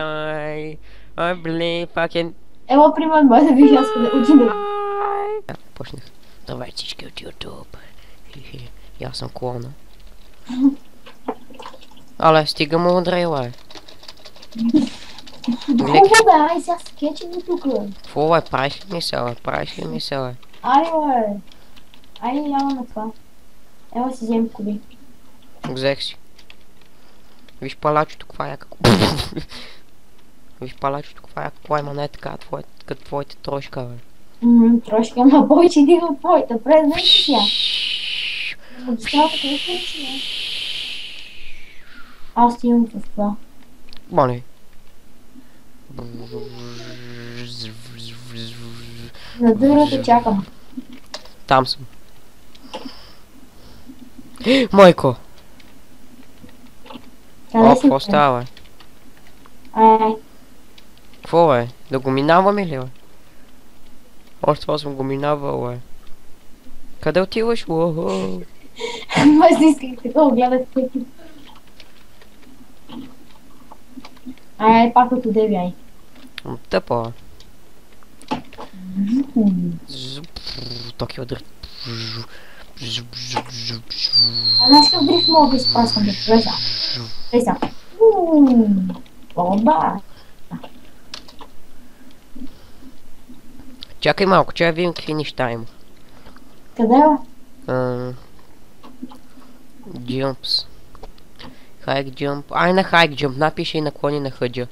I believe I can... Ела при мен, да видиш аз къде отиде. Да, Почнах. Давай всички от YouTube. Хи-хи. Аз съм клона. Але, стига му отрейла, е. Хубаво бе, ай сега скетчи ми тук. Какво, е? Правиш ли мисъл, е? Правиш ли мисъл, е? Ай, бе. Ай, няма на това. Ела си вземи коли. Взех си. Виж палачето, каква е како... Виж палачето, каква е каква има не така, твоите, като твоите трошка, бе. Ммм, трошки, ама повече дига от твоята. През ден си тя. Аз имам това. Моли. На дървата чакам. Там съм. Майко! О, какво става, ай. Какво, бе? Да го минаваме ли, бе? Още това съм го минавал, бе. Къде отиваш? Уохо. Аз не исках такова гледах всеки. Ай, ай, пак от одеви, ай. М, Тъпо, бе. М. Токио удар. А знаеш какъв дрифт мога да изпращам да влеза? Влеза. М, Оба! Чакай малко, че я видим какви неща има. Къде е? Jumps. Хайк jump. Ай на хайк jump, напиши и наклони на хъджа.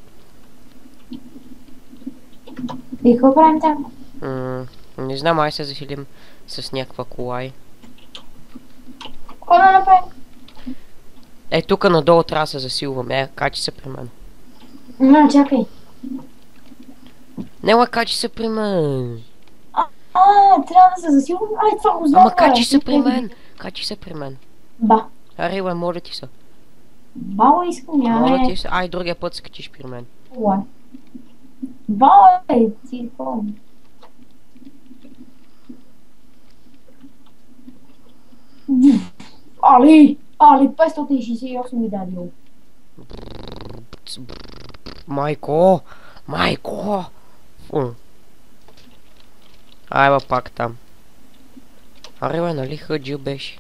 И какво правим там? Не знам, ай се заселим с някаква колай. Какво да направим? Е, тук надолу трябва да се засилваме. Е, качи се при мен. Не, чакай. Не, ла, качи се при мен. А, трябва да се засилвам. Ай, това го знам. Ама бе. качи се при Не, мен. Качи се при мен. Ба. Аре, ле, моля ти се. Бао искам, няма. Моля ти се. Ай, другия път се качиш при мен. Ой. Бао е, ти какво? Али! Али, 568 ми даде. йо. Майко! Майко! Фу. Ай, ба, пак там. Бе, нали хъджи беше?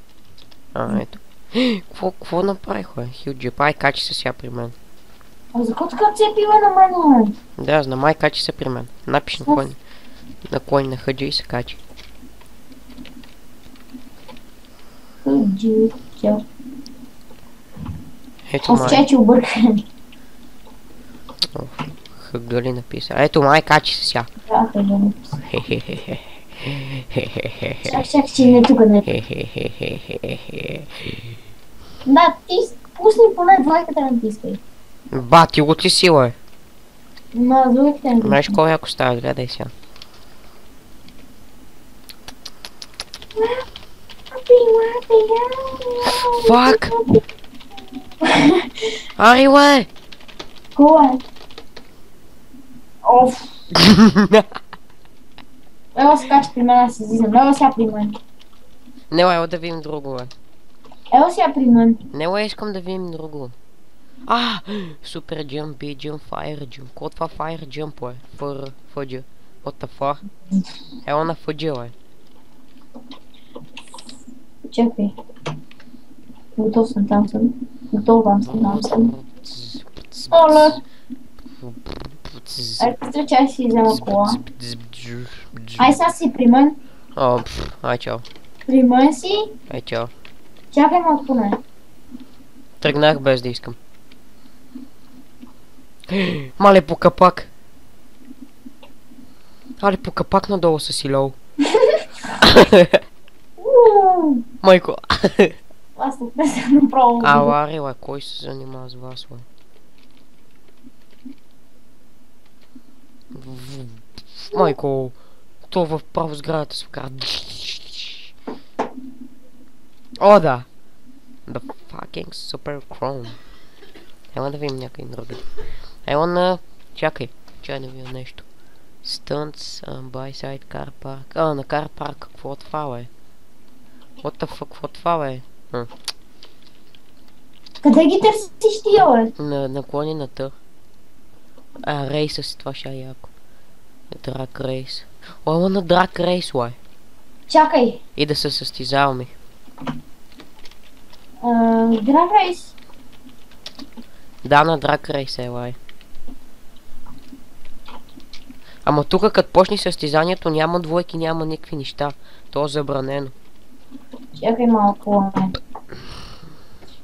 А, ето. Какво, какво направих, бе? Хилджип. Ай, качи се сега при мен. А за какво така цепила на мен, бе? Да, знам, ай, качи се при мен. Напиш на кой, на кой на хъджи и се качи. Хъджи, тя. Ето май. Овчече объркан. Хъгали написа. Ето май, качи се сега. Да, хъджи. Хе-хе-хе-хе. Хе-хе-хе-хе. Чак, чак, че не тук не. Хе-хе-хе-хе-хе. Да, ти пусни поне двойката на натискай. Ба, ти го ти сила е. На двойката на Знаеш кой ако става, гледай сега. Фак! Ари, ле! Кой е? Оф. Ева се кача при мен, аз се излизам. Ева сега при мен. Не, ле, да видим друго, ле. Ева сега при мен. Не, ле, искам да видим друго. А, супер джъмп, би джъмп, файр джъмп. Какво това файр джъмп, ле? Фър, фъджа. What the fuck? Ела на фъджа, ле. Чакай. Готов съм, там съм. Готов вам съм, там съм. Оля! Ай, встречай си взема кола. Ай, сега си при мен. О, пф, ай, чао. При мен си. Ай, чао. Чакай малко поне. Тръгнах без да искам. Мале по капак. Але по капак надолу са си. Уу! Майко. Аз не песен направо. Ала, рела, кой се занимава с вас, бе? Майко, то в право сградата се вкара. О, да! The fucking super chrome. Ела да видим някъде другаде. Ела на... Чакай, чай да видя нещо. Stunts, uh, by side car park. А, на car park, какво е това, бе? What the fuck, какво е това? Хм. Къде ги търсиш ти, бе? На наклони на Т. А, рейса това ще е яко. Драк рейс. О, ама на драк рейс, лай. Чакай. И да се състезаваме. Драг рейс. Да, на драк рейс е, лай. Ама тук като почне състезанието няма двойки, няма никакви неща. То е забранено. Чакай малко.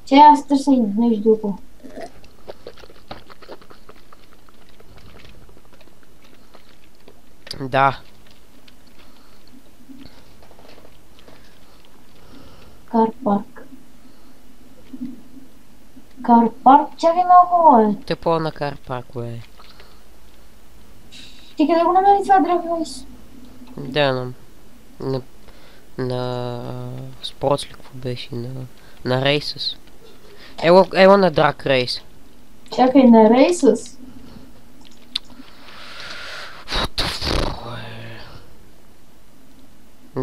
Че аз търся нещо друго. Да. Кар парк. Кар парк. Чакай малко, бе. Те по на кар парк, бе. Ти къде го намери това драг рейс? Да, на... На... На... Спортс ли какво беше? На... На рейсъс. Ело, ело на драк рейс. Чакай на рейсъс.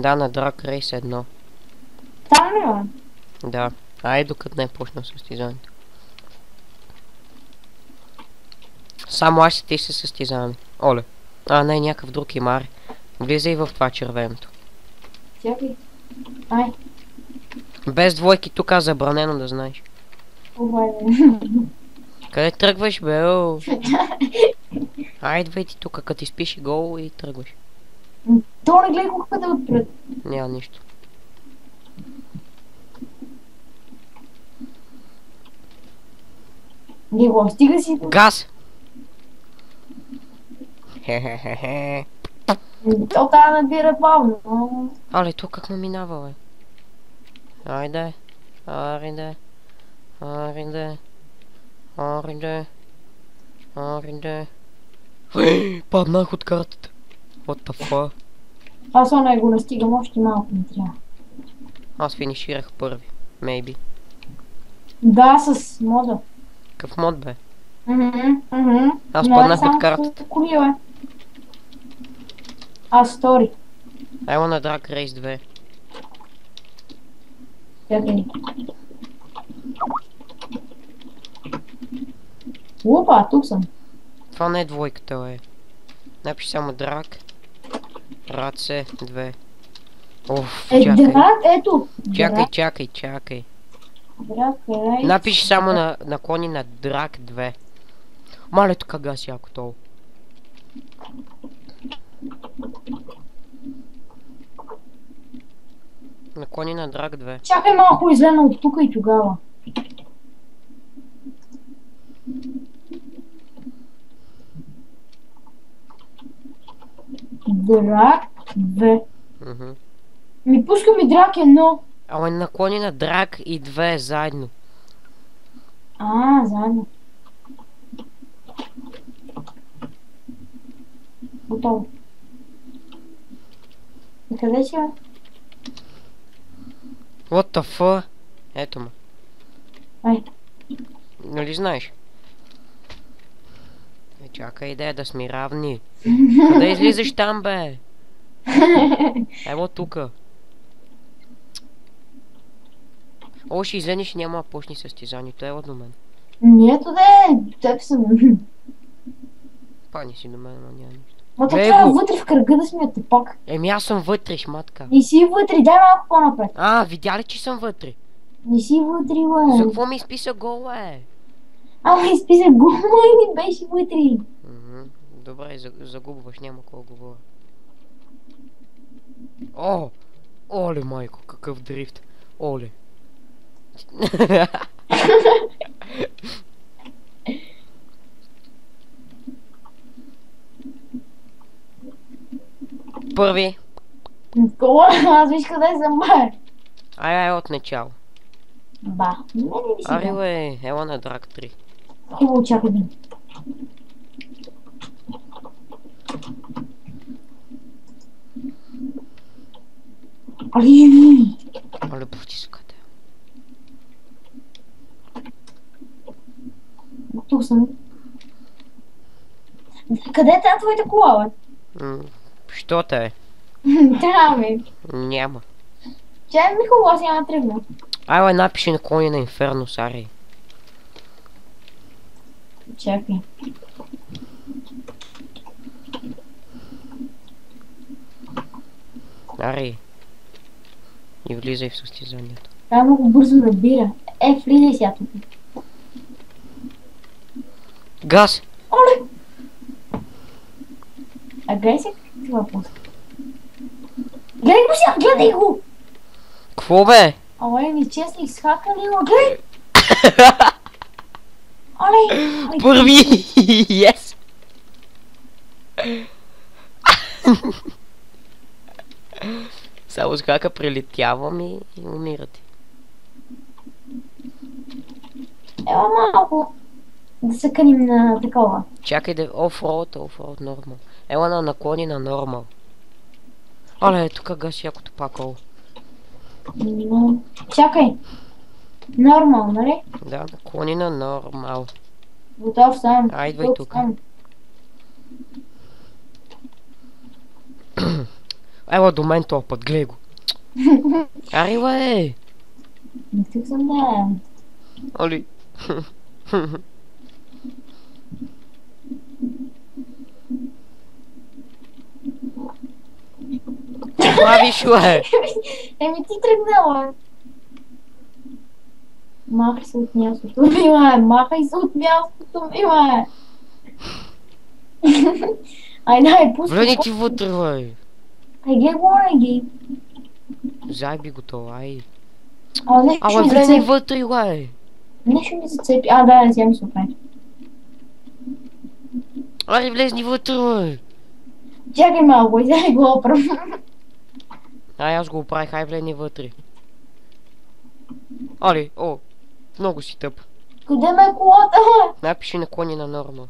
Да, на драк рейс едно. Там ли? Да. Ай, докато не е почнал състезанието. Само аз и ти се състезаваме. Оле. А, не, някакъв друг имари. Влизай в това червеното. Чакай. Ай, Без двойки тук е забранено да знаеш. Къде тръгваш, бе? Айде, ти тук, като изпиши гол и тръгваш. То не гледай колко къде отпред. Няма нищо. Не го стига си. Газ! Хе-хе-хе-хе. То да набира бавно. но- Але, то как ме минава, бе? Айде. Айде. Айде. Айде. Ей, Паднах от картата. What the fuck? Аз оня го настигам още малко ми трябва. Аз финиширах първи. Maybe. Да, с мода. Какъв мод бе? Мгм, мгм. Аз Не, паднах от картата. Коли, бе. А, стори. Ело на Drag Race 2. Чакай. Опа, тук съм. Това не е двойката, бе. Напиши само Drag. Раце 2. Оф, Е, чакай. драк, ето. Чакай, чакай, чакай. Драк, рай. Напиши само на наклони на Drag 2. Мале тук газ яко толкова. Наклони на Drag 2. Чакай малко излена от тук и тогава. Драк 2. Мгм. Ми пуска ми драк едно. Ама наклони на Drag и 2 заедно. А, заедно. Готово. И къде си, бе? What the fuck? Ето ме. Ай. Нали знаеш? Чакай да, да сме равни. Къде излизаш там, бе? Ево тука. О, ще излезеш и няма да почни състезанието. Ево до мен. Нето де, теб съм. Пани си до мен, но няма нищо. Ма то трябва вътре в кръга да смяте пак. Еми аз съм вътре, шматка. Не си вътре, дай малко по-напред. А, видя ли, че съм вътре? Не си вътре, За бе. какво ми изписа гол, е? Ама изписа гума и не беше вътре. Добре, за- загубваш, няма да говоря. О! Оле, майко, какъв дрифт. Оле. Първи. Кола, аз виж къде съм, бе. Ай, ай, от начало. Ба, Ари, бе. ела на Драк 3. Хубаво, чакай да. Али, Оле, пусти суката. тук съм. Къде е тази твоята кола, Що те е? Трябва ми. Няма. Чай ми хубаво, аз няма тръгна. Ай, бе, напиши на коня на Инферно, Ари. Чакай. Ари. И влизай в състезанието. Това много бързо набира. Е, влизай сега тук. Газ! Оле! А гледай се това пуска. Гледай го сега, гледай го! Кво бе? Оле, ми честни, схакали го, гледай! Оле! Първи! Yes! Само с крака прилетявам и, и умирате. Ела малко да се къним на такова. Чакай да... Офроуд, офроуд, нормал. Ела на наклони на нормал. Оле, тук гаси якото пакало. Чакай. Нормал, нали? Да, наклони на нормал. Готов съм. А, идвай Тук съм. Ела до мен този път, гледай го. Ари, бе! Не тук съм да. Оли. Правиш, бе! Еми ти тръгнала. Махай се от мястото, мила Махай се от мястото, мила Ай, дай, пусти. Влезни ти вътре, бе! Ай, гледай го, ай, ги. Зайби го това, ай. А, нещо Ала зацепи. вътре, бе! Нещо ми зацепи. А, да, ми се оправи. Ари, влезни вътре, бе! Чакай малко, и дай го оправям. Ай, аз го оправих, ай, влезни вътре. Али, о, много си тъп. Къде ме е колата? Напиши наклони на норма.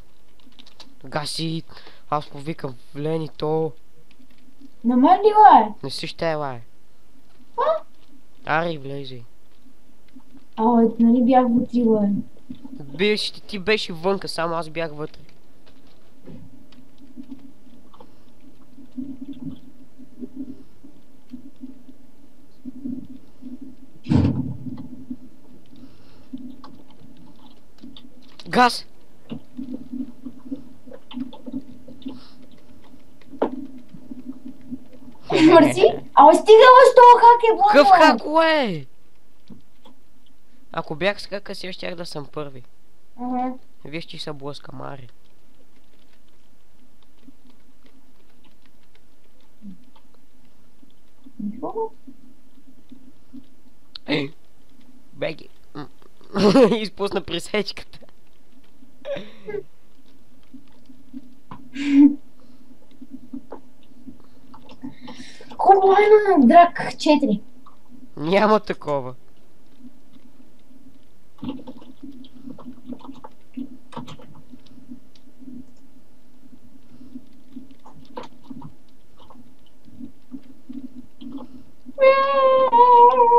Гаси, аз повикам, влени то. На мен ли, бе? Не си ще е, лай. Ари, влези. А, нали бях вътре, бе? Беше, ти беше вънка, само аз бях вътре. Газ! Мърси? А, бе, стигала с този хак е бъдла. Къв хако е? Ако бях с кака, сега щях да съм първи. Ага. Виж, че са блъска, Мари. Беги. Изпусна пресечката. Колко е на драк 4? Няма такова.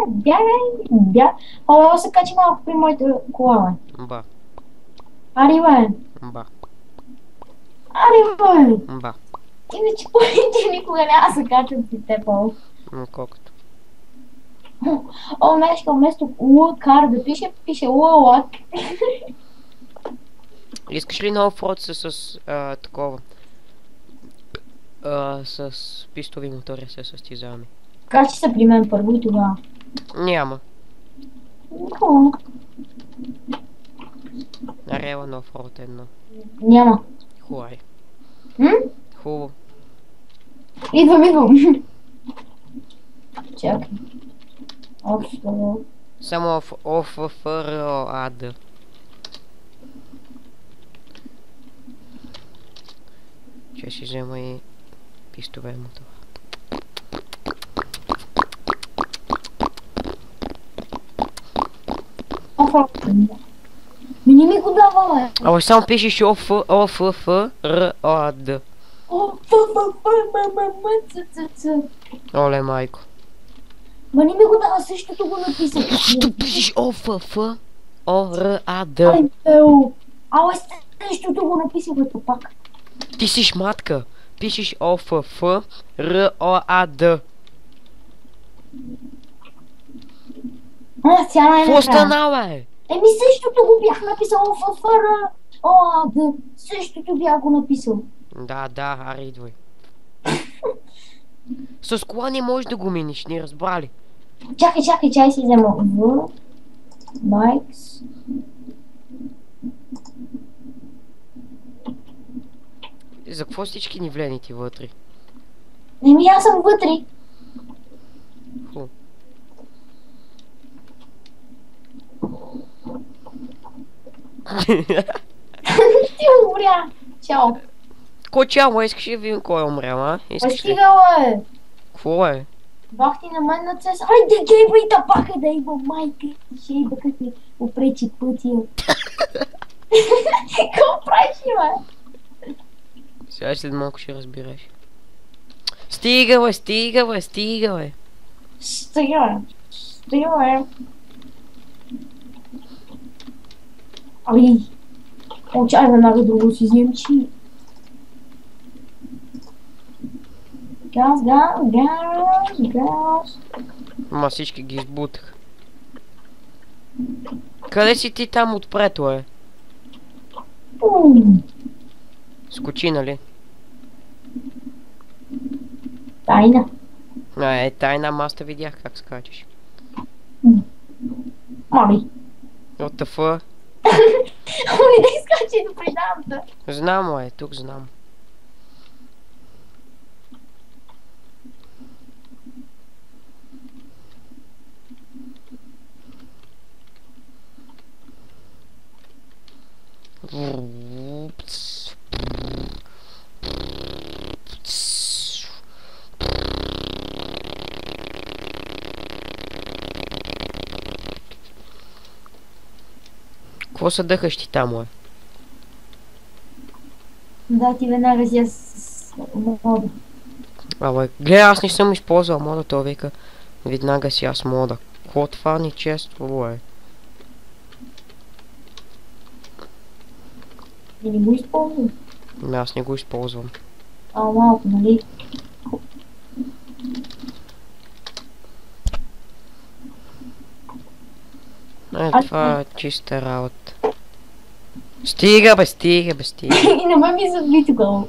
Бягай, бягай. Абе, аз се качи малко при моята кола, бе. Мба, Ари, бе. мба, Ари, бе. мба. Ти не че ти никога няма да се качвам при теб, о. М, Колкото. О, нещо вместо Уа кар да пише, пише Уа лак. Искаш ли нов фрод с, а, такова? А, с пистови мотори се състезаваме. Качи се при мен първо и тогава. Няма. О, Арела нов фрод едно. Няма. Хубаво? Хубаво. Идвам, идвам. Чакай. Общо. Само в ОФ, ФР, АД. Ще си взема и пистове мотор. Офа. Ми не ми го дава, бе. Ама само пишеш ОФ, ОФ, ФР, АД. О, фа, фа, фа, ма, ма, ма, ц, ц, ц. Оле, майко. Ма не ми го дава, същото го написах. Що пишеш ОФ, Ф, О, Р, А, Д? Ай, бео. Ала, същото го написах, бе, пак. Ти си шматка. Пишеш ОФ, Ф, Р, О, А, Д. А, сега Какво най-накрая. стана, бе? Еми същото го бях написал в ФР. О, да, същото бях го написал. Да, да, аре идвай. С кола не можеш да го минеш, не разбрали. Чакай, чакай, чай си взема в Bikes. За какво всички ни влените вътре? Еми аз съм вътре. Фу. Ти умря. Чао. Кой чао, искаш да видим кой е умрял, а? Искаш ли? стигала е. Какво е? На мен на цес. Айде, гейба и тапака да има майка. Ще и да ти опречи пътя. Какво правиш, бе? Сега след малко ще разбереш. Стига, бе, стига, бе, стига, бе. Стига, бе. Стига, бе. Ай. Очай веднага друго си вземчи. Газ, газ, газ, газ. Ма всички ги избутах. Къде си ти там отпред, е? Пум. Скочи, нали? Тайна. А, е, тайна, ама аз те видях как скачаш. Мали. What the fuck? Ами да изкачи до предавата. Знам, е, тук знам. Какво се дъхаш ти там, е? Да, ти веднага си с мода. Абе, гледай, аз не съм използвал мода, той вика. Веднага си аз мода. Какво това нечество е? И не го използвам. Ами Аз не го използвам. А, малко, нали? Е, това е чиста работа. Стига, бе, стига, бе, стига. И не ме ми заби тогава.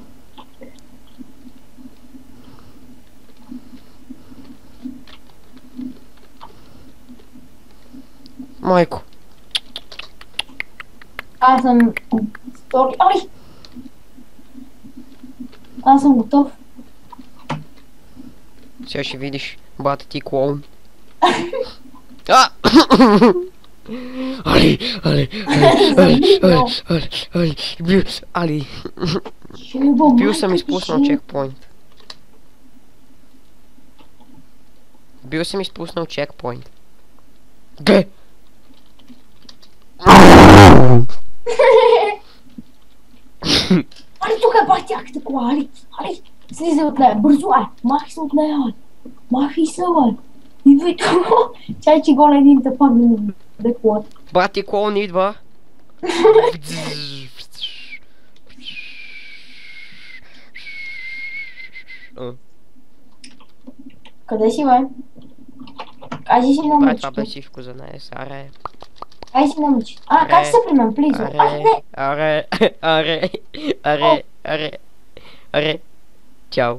Майко. Аз съм... Стори... Ай! Аз съм готов. Сега ще видиш бата ти клоун. А! Али, али, бил, али, Шеба, бил съм майка ти изпуснал ще- чекпоинт. Бил съм изпуснал чекпоинт. Ге! Али, тук е бах тяката кола, Али! Али! Слизай от нея, бързо, ай! Махай се от нея! Махай се, бе! Идвай тук! Чай, че гоня един да падне да колата. Бати клоун идва. А, Къде си, бе? Кажи си на Това е това бе мъчето. всичко за днес. Аре, Кажи си на мъчето. А, как Е. се при мен, плизо? Ай, аре, не! аре, аре, аре, аре, аре. Чао.